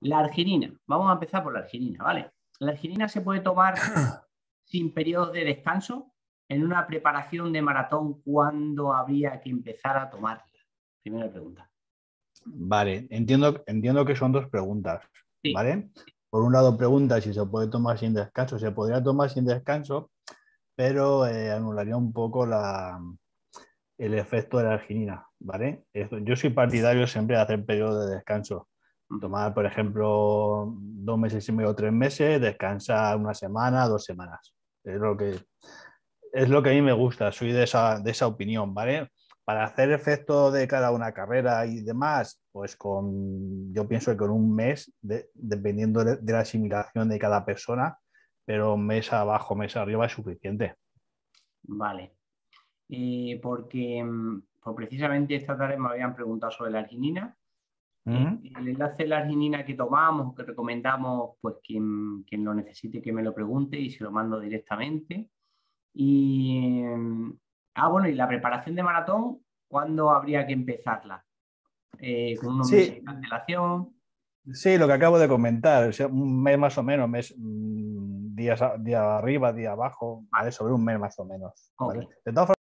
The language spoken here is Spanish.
La arginina. Vamos a empezar por la arginina, ¿vale? La arginina se puede tomar sin periodos de descanso. En una preparación de maratón, ¿cuándo habría que empezar a tomarla? Primera pregunta. Vale, entiendo, entiendo que son dos preguntas, ¿vale? Por un lado pregunta si se puede tomar sin descanso. Se podría tomar sin descanso, pero eh, anularía un poco la, el efecto de la arginina, ¿vale? Yo soy partidario siempre de hacer periodo de descanso. Tomar, por ejemplo, dos meses y medio, tres meses, descansar una semana, dos semanas. Es lo que, es lo que a mí me gusta, soy de esa, de esa opinión, ¿vale? Para hacer efecto de cada una carrera y demás, pues con, yo pienso que con un mes, dependiendo de, la asimilación de cada persona, pero mes abajo, mes arriba es suficiente. Vale. Eh, porque mm, pues precisamente esta tarde me habían preguntado sobre la arginina eh, el enlace de la arginina que tomamos, que recomendamos, pues quien, lo necesite que me lo pregunte y se lo mando directamente. Y, ah, bueno, y la preparación de maratón, ¿cuándo habría que empezarla? Eh, ¿Con unos meses de cancelación? Sí, lo que acabo de comentar, un mes más o menos, mes, mm, días, día arriba, día abajo, sobre un mes más o menos. De todas